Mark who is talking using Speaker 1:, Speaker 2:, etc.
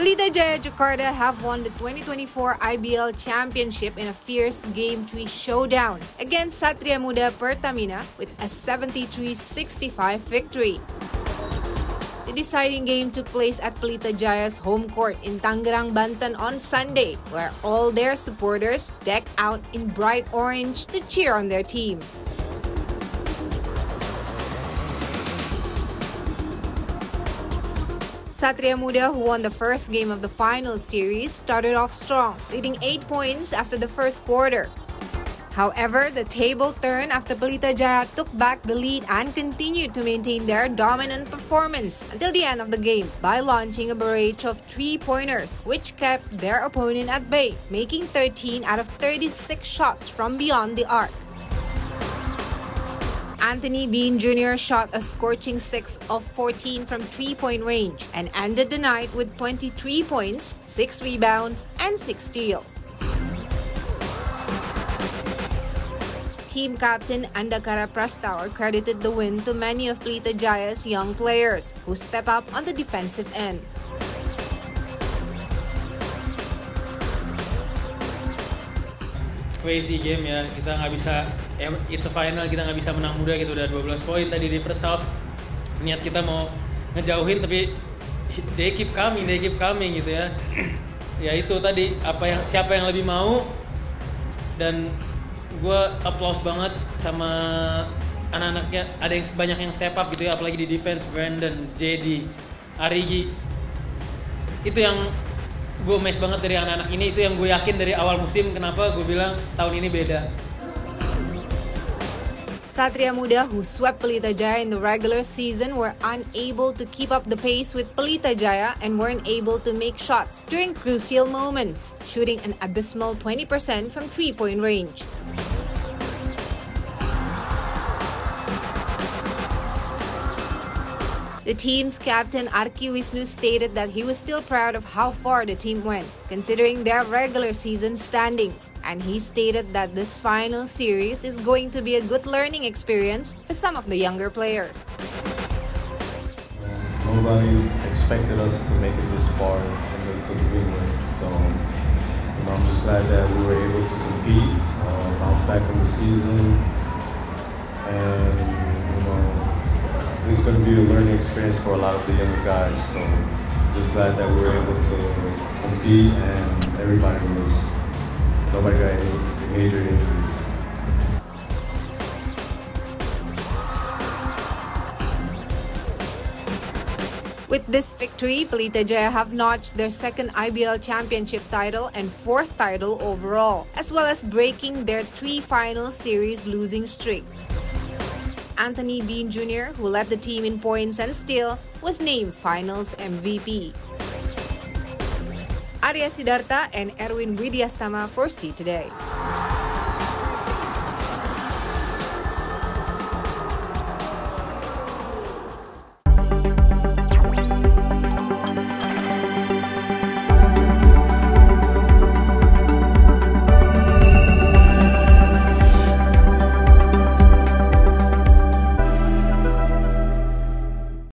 Speaker 1: Pelita Jaya Jakarta have won the 2024 IBL Championship in a fierce Game 3 showdown against Satria Muda Pertamina with a 73-65 victory. The deciding game took place at Pelita Jaya's home court in Tangerang, Banten on Sunday, where all their supporters decked out in bright orange to cheer on their team. Satria Muda, who won the first game of the final series, started off strong, leading 8 points after the first quarter. However, the table turned after Pelita Jaya took back the lead and continued to maintain their dominant performance until the end of the game by launching a barrage of three-pointers, which kept their opponent at bay, making 13 out of 36 shots from beyond the arc. Anthony Beane Jr. shot a scorching 6 of 14 from three-point range and ended the night with 23 points, 6 rebounds, and 6 steals. Team captain Andakara Prastawa credited the win to many of Pelita Jaya's young players who step up on the defensive end.
Speaker 2: Crazy game ya. Kita nggak bisa it's a final kita nggak bisa menang muda gitu. Udah 12 poin tadi di first half. Niat kita mau ngejauhin tapi they keep coming they keep coming gitu ya. Ya itu tadi apa yang siapa yang lebih mau. Dan gue applause banget sama anak-anaknya. Ada yang banyak yang step up gitu ya apalagi di defense. Brandon, JD, Arigi. Itu yang gue mes banget dari anak-anak ini itu yang gue yakin dari awal musim kenapa gue bilang tahun ini beda
Speaker 1: Satria Muda, who swept Pelita Jaya in the regular season, were unable to keep up the pace with Pelita Jaya and weren't able to make shots during crucial moments, shooting an abysmal 20% from three-point range. The team's captain Arki Wisnu stated that he was still proud of how far the team went, considering their regular season standings, and he stated that this final series is going to be a good learning experience for some of the younger players.
Speaker 3: Nobody expected us to make it this far and then to begin with, so you know, I'm just glad that we were able to compete, uh, bounce back from the season, going to be a learning experience for a lot of the younger guys. So just glad that we were able to compete and everybody was, nobody got any major injuries.
Speaker 1: With this victory, Pelita Jaya have notched their second IBL championship title and fourth title overall, as well as breaking their three final series losing streak. Anthony Beane Jr., who led the team in points and steal, was named Finals MVP. Arya Sidarta and Erwin Widyastama for SEA Today.